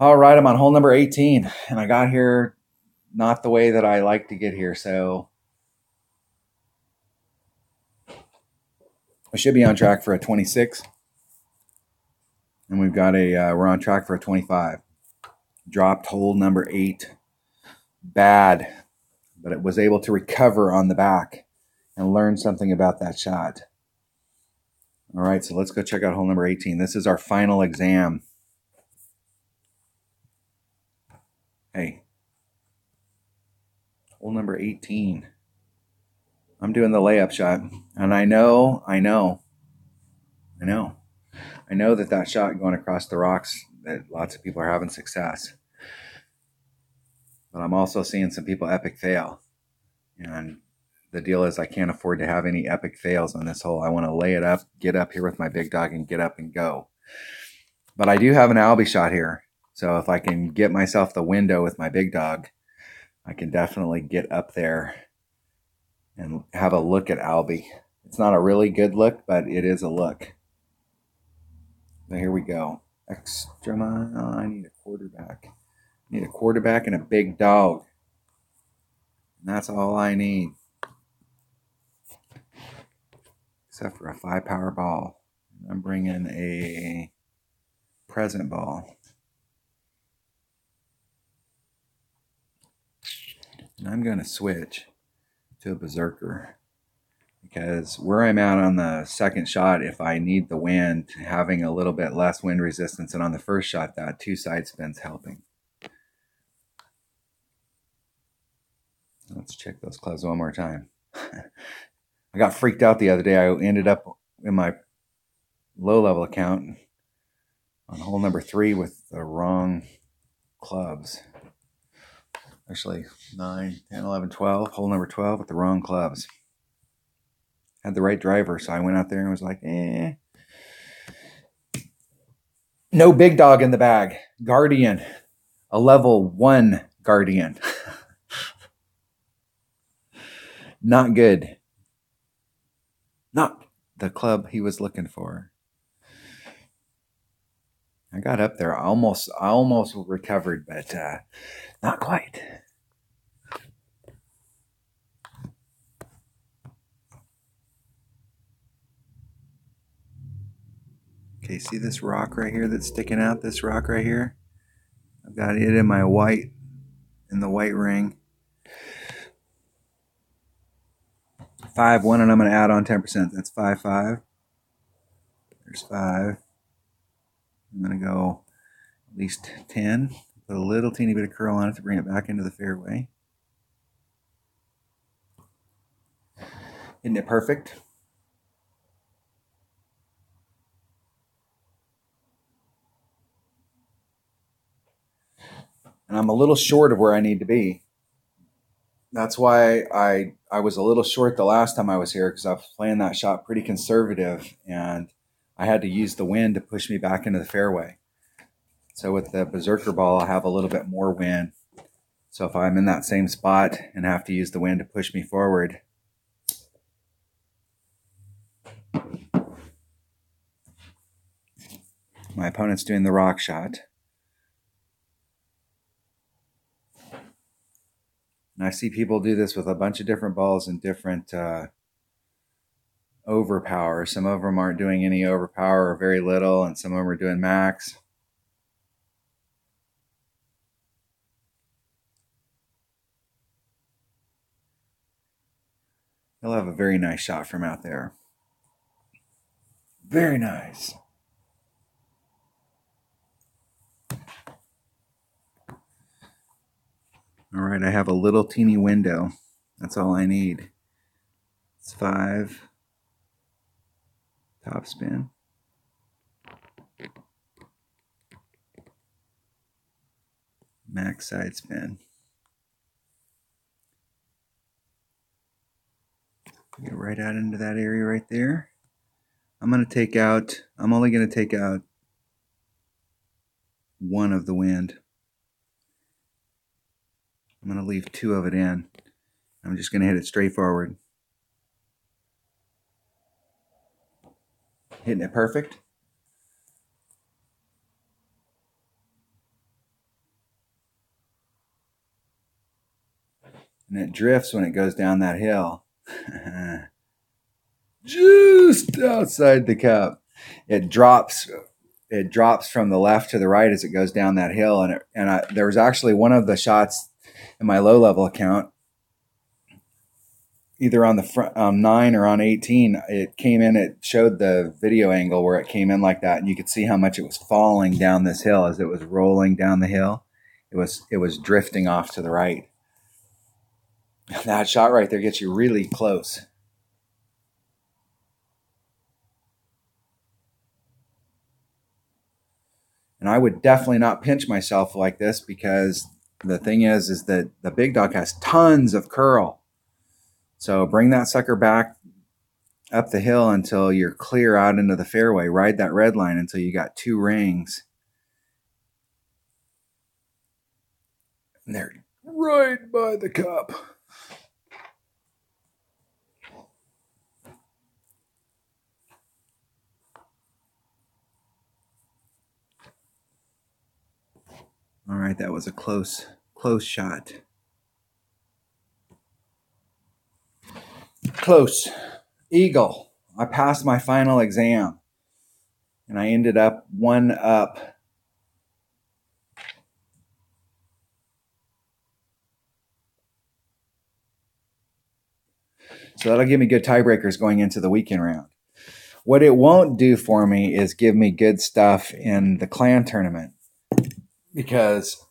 All right, I'm on hole number 18, and I got here not the way that I like to get here, so I should be on track for a 26. And we've got a, uh, we're on track for a 25. Dropped hole number eight. Bad, but it was able to recover on the back and learn something about that shot. All right, so let's go check out hole number 18. This is our final exam. Hole number 18. I'm doing the layup shot, and I know, I know, I know, I know that that shot going across the rocks that lots of people are having success. But I'm also seeing some people epic fail, and the deal is I can't afford to have any epic fails on this hole. I want to lay it up, get up here with my big dog, and get up and go. But I do have an Albie shot here, so if I can get myself the window with my big dog, I can definitely get up there and have a look at Albie. It's not a really good look, but it is a look. So here we go. Extra mile. Oh, I need a quarterback. I need a quarterback and a big dog. And that's all I need. Except for a five power ball. I'm bringing a present ball. I'm going to switch to a berserker because where I'm at on the second shot, if I need the wind, having a little bit less wind resistance, and on the first shot, that two side spins helping. Let's check those clubs one more time. I got freaked out the other day. I ended up in my low level account on hole number three with the wrong clubs actually 9, 10, 11, 12, hole number 12 with the wrong clubs. Had the right driver, so I went out there and was like, eh. No big dog in the bag. Guardian, a level one Guardian. Not good. Not the club he was looking for. I got up there, I almost, I almost recovered, but uh, not quite. Okay, see this rock right here that's sticking out? This rock right here? I've got it in my white, in the white ring. Five, one, and I'm going to add on 10%. That's five, five. There's five. I'm going to go at least 10. Put a little teeny bit of curl on it to bring it back into the fairway. Isn't it perfect? and I'm a little short of where I need to be. That's why I I was a little short the last time I was here because I was playing that shot pretty conservative and I had to use the wind to push me back into the fairway. So with the berserker ball, I have a little bit more wind. So if I'm in that same spot and have to use the wind to push me forward, my opponent's doing the rock shot. And I see people do this with a bunch of different balls and different uh, overpower. Some of them aren't doing any overpower or very little, and some of them are doing max. He'll have a very nice shot from out there. Very nice. All right, I have a little teeny window. That's all I need. It's five. Top spin. Max side spin. Get right out into that area right there. I'm going to take out, I'm only going to take out one of the wind. I'm going to leave two of it in. I'm just going to hit it straight forward. hitting it perfect. And it drifts when it goes down that hill. Just outside the cup. It drops it drops from the left to the right as it goes down that hill and it, and I, there was actually one of the shots in my low level account either on the front um, 9 or on 18 it came in it showed the video angle where it came in like that and you could see how much it was falling down this hill as it was rolling down the hill it was it was drifting off to the right that shot right there gets you really close. And I would definitely not pinch myself like this because the thing is, is that the big dog has tons of curl. So bring that sucker back up the hill until you're clear out into the fairway. Ride that red line until you got two rings. And they're right by the cup. All right, that was a close, close shot. Close. Eagle. I passed my final exam and I ended up one up. So that'll give me good tiebreakers going into the weekend round. What it won't do for me is give me good stuff in the clan tournament because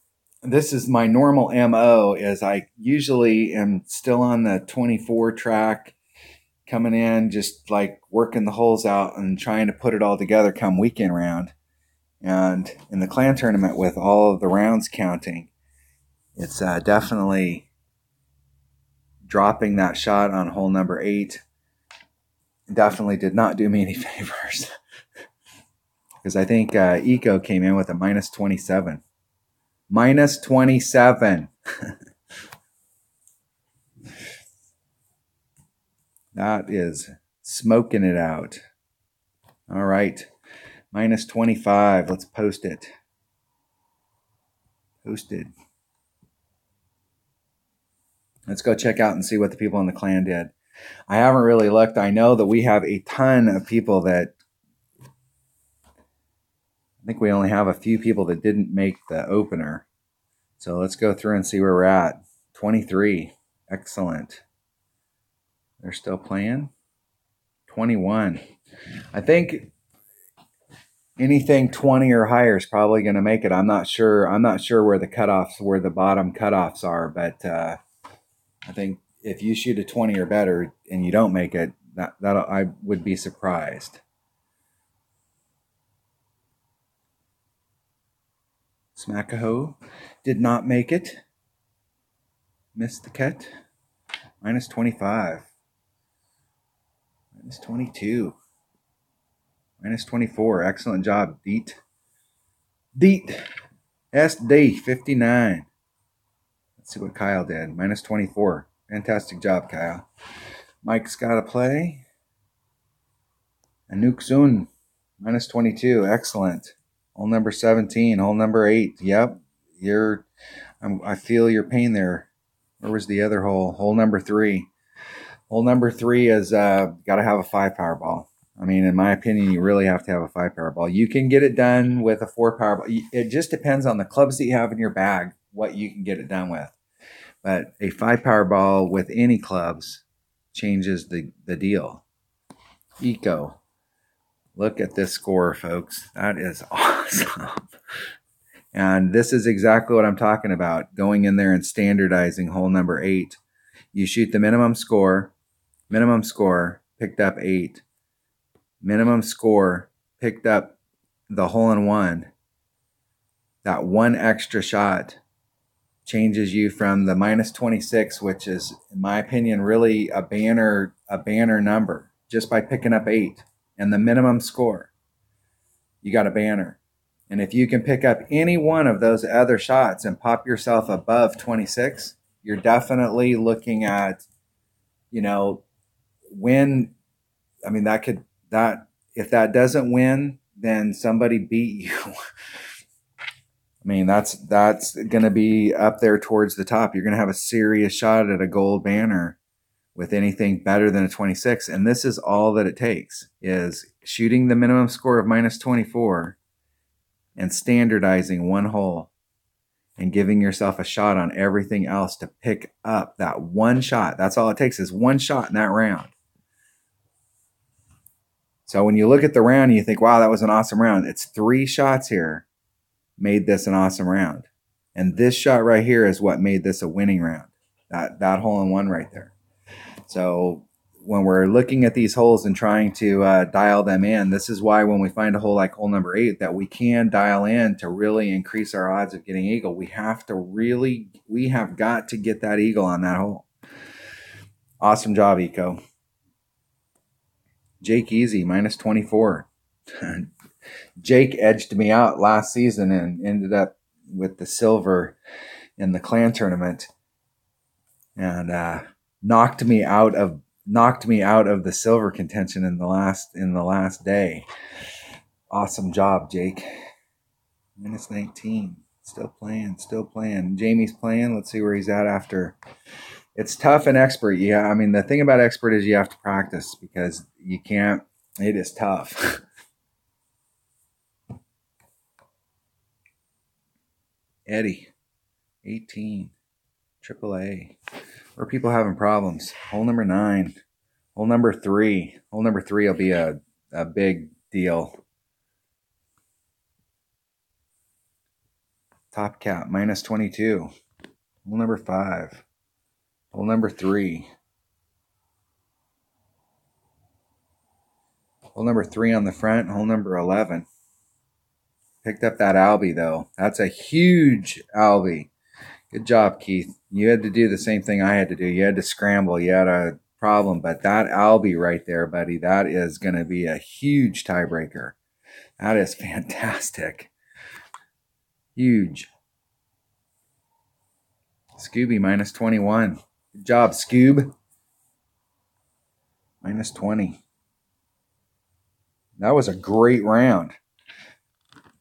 this is my normal mo is i usually am still on the 24 track coming in just like working the holes out and trying to put it all together come weekend round. And in the clan tournament with all of the rounds counting it's uh, definitely dropping that shot on hole number eight. Definitely did not do me any favors. Because i think uh, eco came in with a minus 27 minus 27. that is smoking it out. All right, minus 25. Let's post it. Posted. Let's go check out and see what the people in the clan did. I haven't really looked. I know that we have a ton of people that I think we only have a few people that didn't make the opener. So let's go through and see where we're at. 23. Excellent. They're still playing. 21. I think anything 20 or higher is probably going to make it. I'm not sure. I'm not sure where the cutoffs, where the bottom cutoffs are, but uh, I think if you shoot a 20 or better and you don't make it, that that I would be surprised. Smackaho did not make it. Missed the cut. Minus 25. Minus 22. Minus 24. Excellent job, Deet. Deet. SD 59. Let's see what Kyle did. Minus 24. Fantastic job, Kyle. Mike's got to play. Anuk Sun. Minus 22. Excellent. Hole number 17, hole number 8. Yep. You're I'm, I feel your pain there. Where was the other hole? Hole number 3. Hole number 3 is uh got to have a 5 power ball. I mean, in my opinion, you really have to have a 5 power ball. You can get it done with a 4 power ball. It just depends on the clubs that you have in your bag what you can get it done with. But a 5 power ball with any clubs changes the the deal. Eco. Look at this score, folks. That is awesome. And this is exactly what I'm talking about going in there and standardizing hole number eight. You shoot the minimum score, minimum score, picked up eight. Minimum score, picked up the hole in one. That one extra shot changes you from the minus 26, which is, in my opinion, really a banner, a banner number just by picking up eight and the minimum score, you got a banner. And if you can pick up any one of those other shots and pop yourself above 26, you're definitely looking at, you know, win. I mean, that could, that, if that doesn't win, then somebody beat you. I mean, that's that's going to be up there towards the top. You're going to have a serious shot at a gold banner with anything better than a 26. And this is all that it takes is shooting the minimum score of minus 24 and standardizing one hole and giving yourself a shot on everything else to pick up that one shot. That's all it takes is one shot in that round. So when you look at the round and you think, wow, that was an awesome round, it's three shots here made this an awesome round. And this shot right here is what made this a winning round. That that hole in one right there. So when we're looking at these holes and trying to uh, dial them in, this is why when we find a hole like hole number eight that we can dial in to really increase our odds of getting eagle, we have to really, we have got to get that eagle on that hole. Awesome job, Eco. Jake Easy, minus 24. Jake edged me out last season and ended up with the silver in the clan tournament and uh, knocked me out of knocked me out of the silver contention in the last in the last day. Awesome job, Jake. Minus 19. Still playing, still playing. Jamie's playing. Let's see where he's at after. It's tough and expert. Yeah, I mean the thing about expert is you have to practice because you can't. It is tough. Eddie, 18, AAA. Where people having problems? Hole number nine. Hole number three. Hole number three will be a, a big deal. Top cap, minus 22. Hole number five. Hole number three. Hole number three on the front. Hole number 11. Picked up that Albie, though. That's a huge Albie. Good job, Keith. You had to do the same thing I had to do. You had to scramble. You had a problem. But that Albie right there, buddy, that is going to be a huge tiebreaker. That is fantastic. Huge. Scooby minus 21. Good job, Scoob. Minus 20. That was a great round.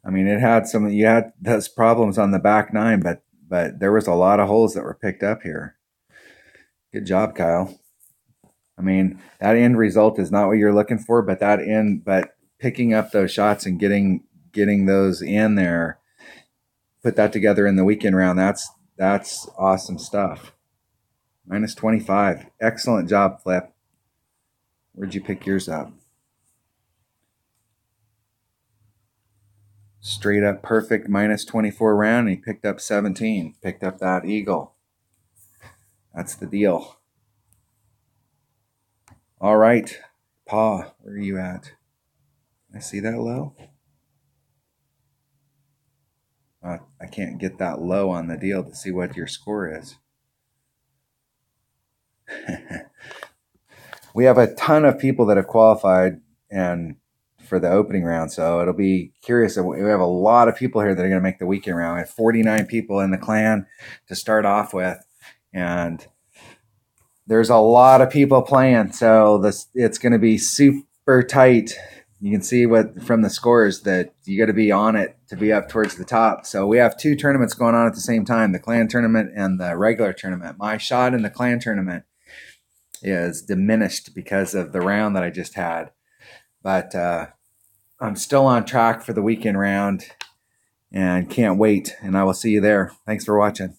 I mean, it had some, you had those problems on the back nine, but but there was a lot of holes that were picked up here. Good job, Kyle. I mean, that end result is not what you're looking for, but that end, but picking up those shots and getting getting those in there, put that together in the weekend round. That's that's awesome stuff. Minus 25. Excellent job, Flip. Where'd you pick yours up? Straight up perfect minus 24 round. he picked up 17, picked up that eagle. That's the deal. All right, Pa, where are you at? I see that low. Uh, I can't get that low on the deal to see what your score is. we have a ton of people that have qualified and for the opening round. So it'll be curious. We have a lot of people here that are going to make the weekend round. We have 49 people in the clan to start off with. And there's a lot of people playing. So this it's going to be super tight. You can see what from the scores that you got to be on it to be up towards the top. So we have two tournaments going on at the same time, the clan tournament and the regular tournament. My shot in the clan tournament is diminished because of the round that I just had. But uh, I'm still on track for the weekend round and can't wait. And I will see you there. Thanks for watching.